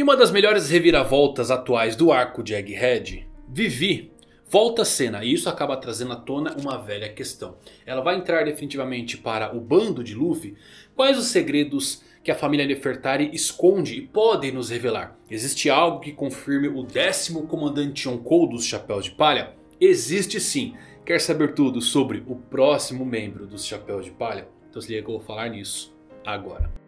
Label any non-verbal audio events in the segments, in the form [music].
E uma das melhores reviravoltas atuais do arco de Egghead, Vivi volta à cena e isso acaba trazendo à tona uma velha questão. Ela vai entrar definitivamente para o bando de Luffy. Quais os segredos que a família Nefertari esconde e podem nos revelar? Existe algo que confirme o décimo comandante Yonkou dos Chapéus de Palha? Existe sim. Quer saber tudo sobre o próximo membro dos Chapéus de Palha? Então se liga que eu vou falar nisso agora.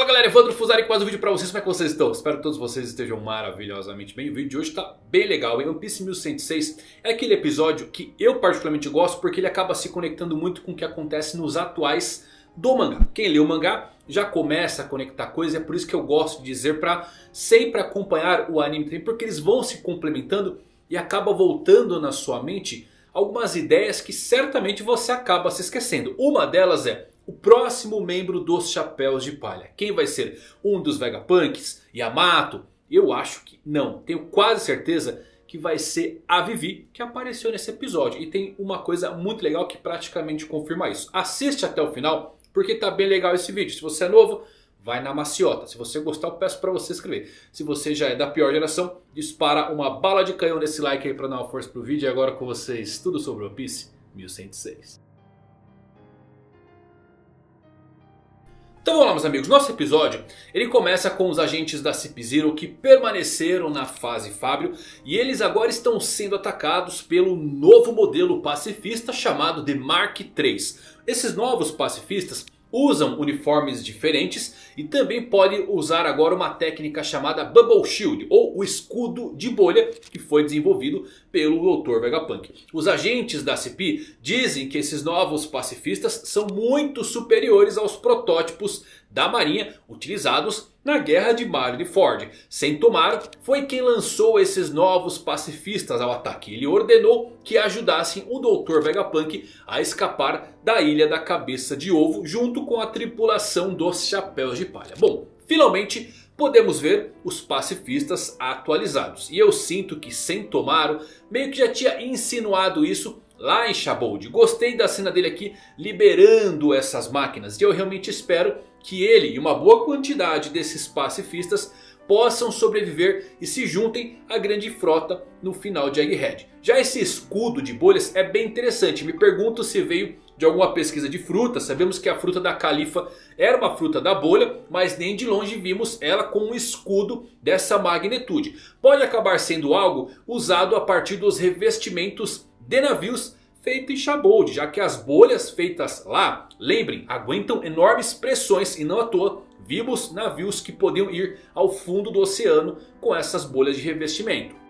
Fala galera, Evandro Fusari com mais um vídeo pra vocês, como é que vocês estão? Espero que todos vocês estejam maravilhosamente bem. O vídeo de hoje tá bem legal, hein? One Piece 1106 é aquele episódio que eu particularmente gosto porque ele acaba se conectando muito com o que acontece nos atuais do mangá. Quem lê o mangá já começa a conectar coisas, é por isso que eu gosto de dizer pra sempre acompanhar o anime também, porque eles vão se complementando e acaba voltando na sua mente algumas ideias que certamente você acaba se esquecendo. Uma delas é o próximo membro dos Chapéus de Palha. Quem vai ser? Um dos Vegapunks? Yamato? Eu acho que não. Tenho quase certeza que vai ser a Vivi que apareceu nesse episódio. E tem uma coisa muito legal que praticamente confirma isso. Assiste até o final porque tá bem legal esse vídeo. Se você é novo, vai na maciota. Se você gostar, eu peço para você escrever. Se você já é da pior geração, dispara uma bala de canhão nesse like aí para dar uma força pro vídeo. E agora com vocês, tudo sobre One Piece 1106. Então vamos lá meus amigos, nosso episódio ele começa com os agentes da Cip Zero que permaneceram na fase Fábio e eles agora estão sendo atacados pelo novo modelo pacifista chamado de Mark III. Esses novos pacifistas usam uniformes diferentes e também podem usar agora uma técnica chamada Bubble Shield ou o escudo de bolha que foi desenvolvido pelo Dr. Vegapunk. Os agentes da CP dizem que esses novos pacifistas são muito superiores aos protótipos da marinha utilizados na guerra de Marineford. Sentomaru foi quem lançou esses novos pacifistas ao ataque. Ele ordenou que ajudassem o Dr. Vegapunk a escapar da Ilha da Cabeça de Ovo junto com a tripulação dos Chapéus de Palha. Bom, finalmente podemos ver os pacifistas atualizados. E eu sinto que Sentomaru meio que já tinha insinuado isso lá em Shabold. Gostei da cena dele aqui liberando essas máquinas. E eu realmente espero que ele e uma boa quantidade desses pacifistas possam sobreviver e se juntem à grande frota no final de Egghead. Já esse escudo de bolhas é bem interessante. Me pergunto se veio de alguma pesquisa de fruta. Sabemos que a fruta da califa era uma fruta da bolha. Mas nem de longe vimos ela com um escudo dessa magnitude. Pode acabar sendo algo usado a partir dos revestimentos de navios feito em Shabold, já que as bolhas feitas lá, lembrem, aguentam enormes pressões e não à toa vimos navios que podiam ir ao fundo do oceano com essas bolhas de revestimento.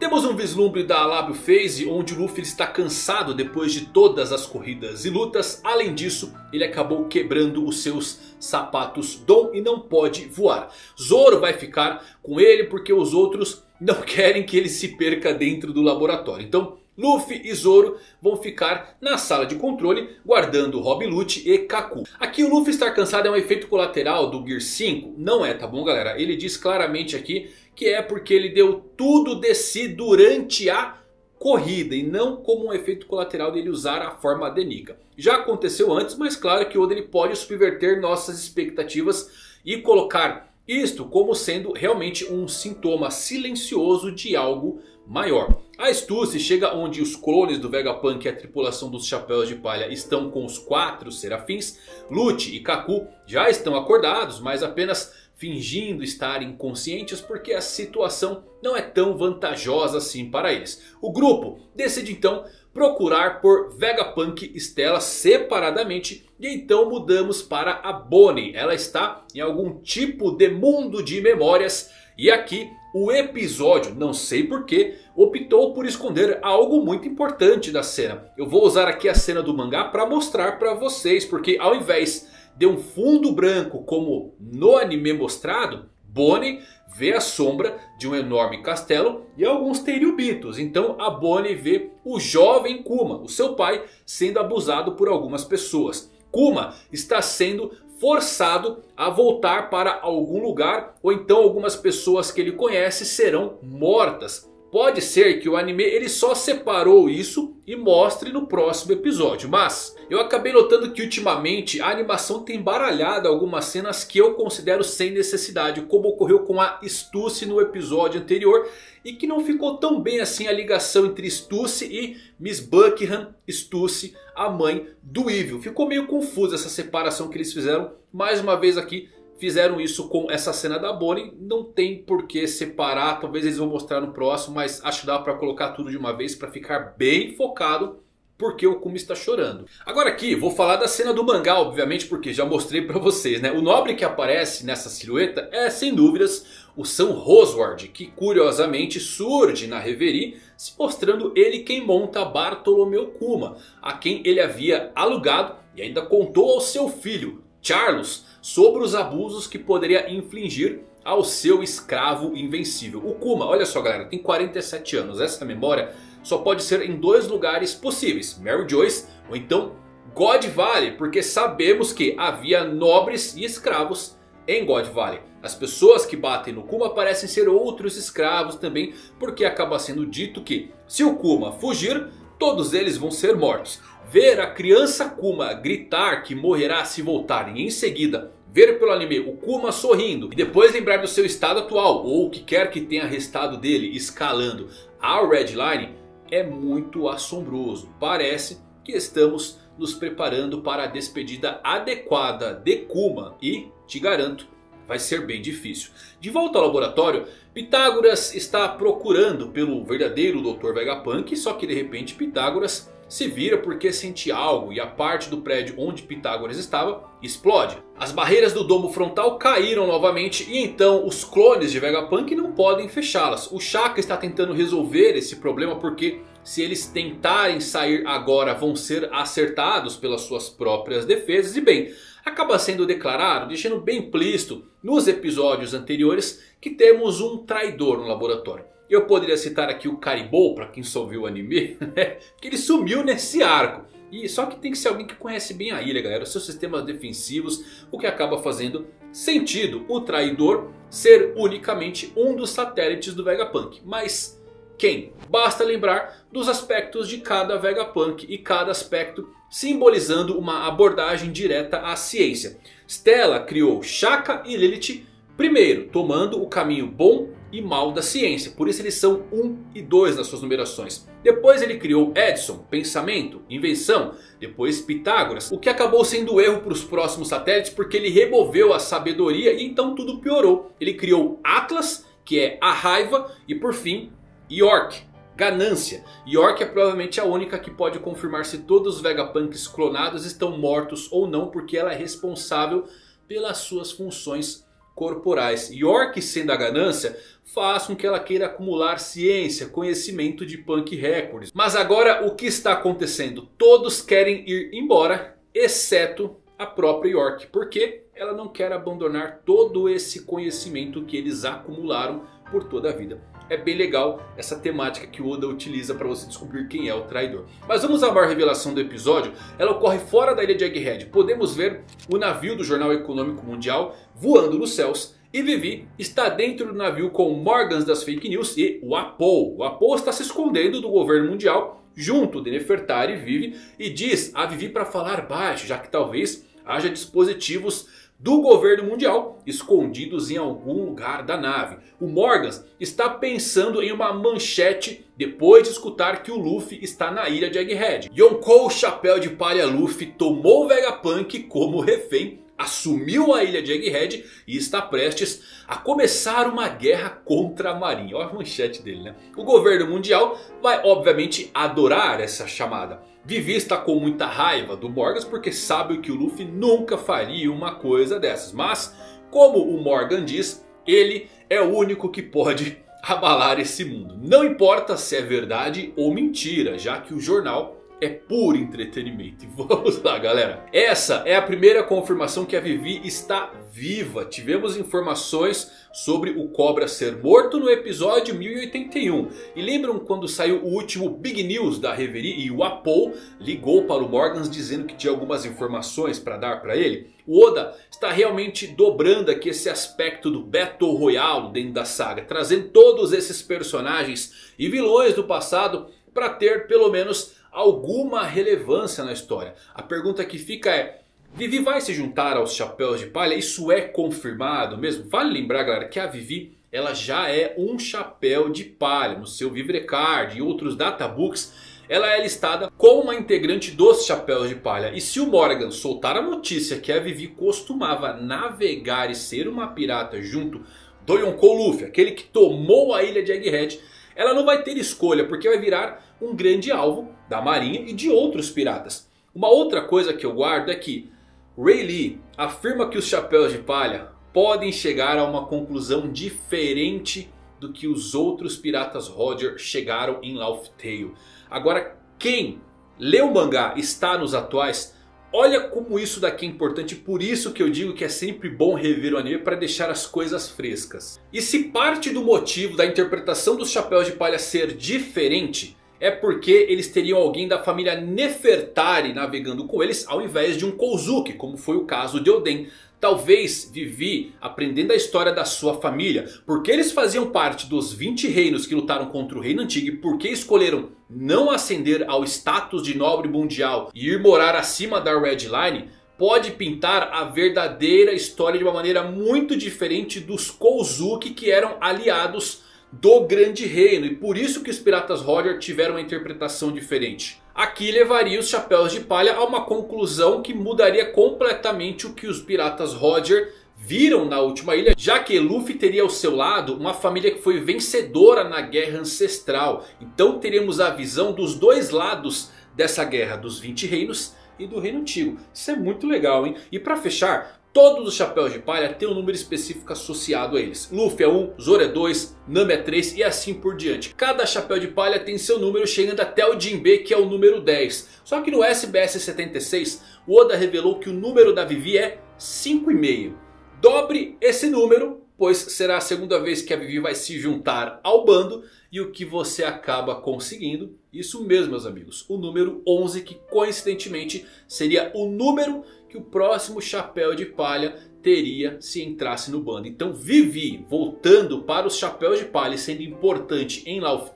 Temos um vislumbre da Lábio Phase onde Luffy está cansado depois de todas as corridas e lutas. Além disso, ele acabou quebrando os seus sapatos Dom e não pode voar. Zoro vai ficar com ele porque os outros não querem que ele se perca dentro do laboratório. Então Luffy e Zoro vão ficar na sala de controle guardando Rob Lute e Kaku. Aqui o Luffy estar cansado é um efeito colateral do Gear 5? Não é, tá bom galera? Ele diz claramente aqui que é porque ele deu tudo de si durante a corrida e não como um efeito colateral dele usar a forma de Nika. Já aconteceu antes, mas claro que Oda ele pode subverter nossas expectativas e colocar isto como sendo realmente um sintoma silencioso de algo maior. A Stussy chega onde os clones do Vegapunk e a tripulação dos Chapéus de Palha estão com os quatro serafins. Lute e Kaku já estão acordados, mas apenas fingindo estar inconscientes porque a situação não é tão vantajosa assim para eles. O grupo decide então procurar por Vegapunk Stella separadamente. E então mudamos para a Bonnie. Ela está em algum tipo de mundo de memórias. E aqui o episódio, não sei porquê, optou por esconder algo muito importante da cena. Eu vou usar aqui a cena do mangá para mostrar para vocês. Porque ao invés de um fundo branco como no anime mostrado... Bonnie vê a sombra de um enorme castelo e alguns teriubitos. Então a Bonnie vê o jovem Kuma, o seu pai, sendo abusado por algumas pessoas. Kuma está sendo forçado a voltar para algum lugar ou então algumas pessoas que ele conhece serão mortas. Pode ser que o anime ele só separou isso e mostre no próximo episódio. Mas eu acabei notando que ultimamente a animação tem baralhado algumas cenas que eu considero sem necessidade. Como ocorreu com a Stussy no episódio anterior. E que não ficou tão bem assim a ligação entre Stussy e Miss Buckingham Stussy, a mãe do Evil. Ficou meio confusa essa separação que eles fizeram. Mais uma vez aqui Fizeram isso com essa cena da Bonnie. Não tem por que separar. Talvez eles vão mostrar no próximo. Mas acho que dá pra colocar tudo de uma vez. Pra ficar bem focado. Porque o Kumi está chorando. Agora aqui vou falar da cena do mangá. Obviamente porque já mostrei pra vocês. Né? O nobre que aparece nessa silhueta é sem dúvidas o São Rosward. Que curiosamente surge na Reverie. Se mostrando ele quem monta Bartolomeu Kuma. A quem ele havia alugado. E ainda contou ao seu filho Charles sobre os abusos que poderia infligir ao seu escravo invencível. O Kuma, olha só galera, tem 47 anos. Essa memória só pode ser em dois lugares possíveis. Mary Joyce ou então God Valley. Porque sabemos que havia nobres e escravos em God Valley. As pessoas que batem no Kuma parecem ser outros escravos também. Porque acaba sendo dito que se o Kuma fugir, todos eles vão ser mortos. Ver a criança Kuma gritar que morrerá se voltarem em seguida ver pelo anime o Kuma sorrindo e depois lembrar do seu estado atual ou o que quer que tenha restado dele escalando a Red Line é muito assombroso. Parece que estamos nos preparando para a despedida adequada de Kuma e te garanto vai ser bem difícil. De volta ao laboratório, Pitágoras está procurando pelo verdadeiro Dr. Vegapunk, só que de repente Pitágoras se vira porque sente algo e a parte do prédio onde Pitágoras estava explode. As barreiras do domo frontal caíram novamente e então os clones de Vegapunk não podem fechá-las. O Shaka está tentando resolver esse problema porque se eles tentarem sair agora vão ser acertados pelas suas próprias defesas. E bem, acaba sendo declarado, deixando bem implícito nos episódios anteriores que temos um traidor no laboratório. Eu poderia citar aqui o Caribou, para quem só viu o anime, [laughs] né? que ele sumiu nesse arco. E só que tem que ser alguém que conhece bem a ilha, galera. Seus sistemas defensivos, o que acaba fazendo sentido o traidor ser unicamente um dos satélites do Vegapunk. Mas quem? Basta lembrar dos aspectos de cada Vegapunk e cada aspecto simbolizando uma abordagem direta à ciência. Stella criou Shaka e Lilith primeiro tomando o caminho bom e mal da ciência. Por isso eles são 1 e 2 nas suas numerações. Depois ele criou Edison, pensamento, invenção. Depois Pitágoras, o que acabou sendo erro para os próximos satélites porque ele removeu a sabedoria e então tudo piorou. Ele criou Atlas, que é a raiva, e por fim York, ganância. York é provavelmente a única que pode confirmar se todos os Vegapunks clonados estão mortos ou não, porque ela é responsável pelas suas funções corporais. York sendo a ganância faz com que ela queira acumular ciência, conhecimento de Punk Records. Mas agora o que está acontecendo? Todos querem ir embora, exceto a própria York. Porque ela não quer abandonar todo esse conhecimento que eles acumularam por toda a vida é bem legal essa temática que Oda utiliza para você descobrir quem é o traidor. Mas vamos à maior revelação do episódio. Ela ocorre fora da ilha de Egghead. Podemos ver o navio do Jornal Econômico Mundial voando nos céus. E Vivi está dentro do navio com Morgans das Fake News e o Apo. O Apo está se escondendo do governo mundial junto de Nefertari e Vivi. E diz a Vivi para falar baixo, já que talvez haja dispositivos do governo mundial escondidos em algum lugar da nave. O Morgans está pensando em uma manchete depois de escutar que o Luffy está na ilha de Egghead. Yonkou Chapéu de Palha Luffy tomou o Vegapunk como refém assumiu a ilha de Egghead e está prestes a começar uma guerra contra a marinha. Olha a manchete dele, né? O governo mundial vai obviamente adorar essa chamada. Vivi está com muita raiva do Morgan porque sabe que o Luffy nunca faria uma coisa dessas. Mas, como o Morgan diz, ele é o único que pode [laughs] abalar esse mundo. Não importa se é verdade ou mentira, já que o jornal é puro entretenimento. [laughs] Vamos lá galera. Essa é a primeira confirmação que a Vivi está viva. Tivemos informações sobre o Cobra ser morto no episódio 1081. E lembram quando saiu o último Big News da Reverie e o Apo ligou para o Morgans dizendo que tinha algumas informações para dar para ele? O Oda está realmente dobrando aqui esse aspecto do Battle Royale dentro da saga. Trazendo todos esses personagens e vilões do passado para ter pelo menos alguma relevância na história. A pergunta que fica é... Vivi vai se juntar aos Chapéus de Palha? Isso é confirmado mesmo? Vale lembrar galera que a Vivi ela já é um Chapéu de Palha. No seu Vivrecard e outros databooks ela é listada como uma integrante dos Chapéus de Palha. E se o Morgan soltar a notícia que a Vivi costumava navegar e ser uma pirata junto do Yonkou Luffy, aquele que tomou a ilha de Egghead, ela não vai ter escolha porque vai virar um grande alvo da marinha e de outros piratas. Uma outra coisa que eu guardo é que Ray Lee afirma que os Chapéus de Palha podem chegar a uma conclusão diferente do que os outros piratas Roger chegaram em Laugh Tale. Agora quem lê o mangá está nos atuais... Olha como isso daqui é importante, por isso que eu digo que é sempre bom rever o anime para deixar as coisas frescas. E se parte do motivo da interpretação dos Chapéus de Palha ser diferente, é porque eles teriam alguém da família Nefertari navegando com eles ao invés de um Kozuki, como foi o caso de Oden. Talvez Vivi aprendendo a história da sua família. Porque eles faziam parte dos 20 reinos que lutaram contra o reino antigo. E porque escolheram não ascender ao status de nobre mundial. E ir morar acima da Red Line. Pode pintar a verdadeira história de uma maneira muito diferente dos Kozuki que eram aliados do grande reino. E por isso que os piratas Roger tiveram uma interpretação diferente. Aqui levaria os Chapéus de Palha a uma conclusão que mudaria completamente o que os piratas Roger viram na última ilha. Já que Luffy teria ao seu lado uma família que foi vencedora na guerra ancestral. Então teríamos a visão dos dois lados dessa guerra. Dos 20 reinos e do reino antigo. Isso é muito legal hein. E para fechar Todos os chapéus de palha têm um número específico associado a eles. Luffy é 1, Zoro é 2, Nami é 3 e assim por diante. Cada chapéu de palha tem seu número chegando até o Jinbe que é o número 10. Só que no SBS 76 o Oda revelou que o número da Vivi é 5,5. Dobre esse número pois será a segunda vez que a Vivi vai se juntar ao bando. E o que você acaba conseguindo? Isso mesmo meus amigos, o número 11 que coincidentemente seria o número que o próximo Chapéu de Palha teria se entrasse no bando. Então Vivi voltando para os Chapéus de Palha sendo importante em Laugh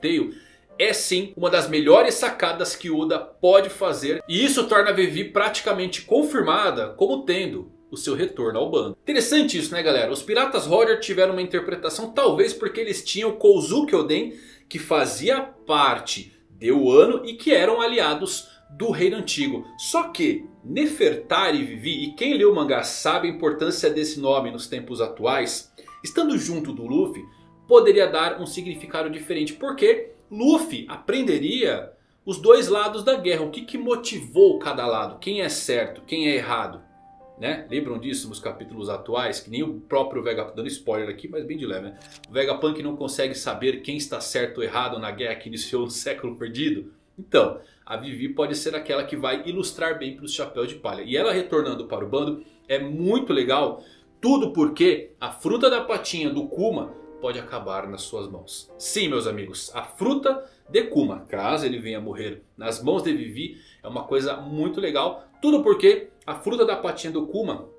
é sim uma das melhores sacadas que Oda pode fazer. E isso torna Vivi praticamente confirmada como tendo o seu retorno ao bando. Interessante isso né galera. Os Piratas Roger tiveram uma interpretação talvez porque eles tinham Kozuki Oden que fazia parte de Wano e que eram aliados do reino antigo. Só que Nefertari Vivi, e quem leu o mangá sabe a importância desse nome nos tempos atuais. Estando junto do Luffy poderia dar um significado diferente. Porque Luffy aprenderia os dois lados da guerra. O que, que motivou cada lado? Quem é certo? Quem é errado? Né? Lembram disso nos capítulos atuais? Que nem o próprio Vegapunk, dando spoiler aqui, mas bem de leve. Né? O Vegapunk não consegue saber quem está certo ou errado na guerra que iniciou no [laughs] século perdido. Então, a Vivi pode ser aquela que vai ilustrar bem para os chapéus de palha. E ela retornando para o bando é muito legal. Tudo porque a fruta da patinha do Kuma pode acabar nas suas mãos. Sim meus amigos, a fruta de Kuma, caso ele venha morrer nas mãos de Vivi, é uma coisa muito legal. Tudo porque a fruta da patinha do Kuma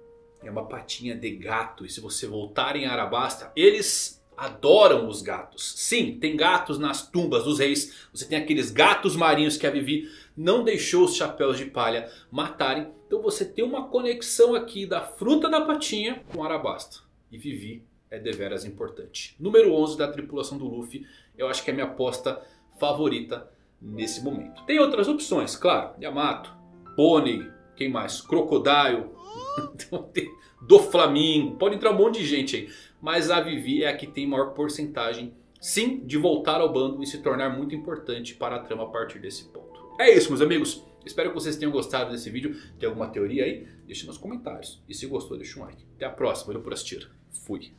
é uma patinha de gato. E se você voltar em Arabasta, eles adoram os gatos. Sim, tem gatos nas tumbas dos reis. Você tem aqueles gatos marinhos que a Vivi não deixou os chapéus de palha matarem. Então você tem uma conexão aqui da fruta da patinha com Arabasta. E Vivi é deveras importante. Número 11 da tripulação do Luffy. Eu acho que é a minha aposta favorita nesse momento. Tem outras opções, claro. Yamato, Pony, quem mais? Crocodile. [laughs] do Flamingo. Pode entrar um monte de gente aí. Mas a Vivi é a que tem maior porcentagem, sim, de voltar ao bando e se tornar muito importante para a trama a partir desse ponto. É isso, meus amigos. Espero que vocês tenham gostado desse vídeo. Tem alguma teoria aí? Deixe nos comentários. E se gostou, deixa um like. Até a próxima. Valeu por assistir. Fui.